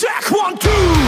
check one, two.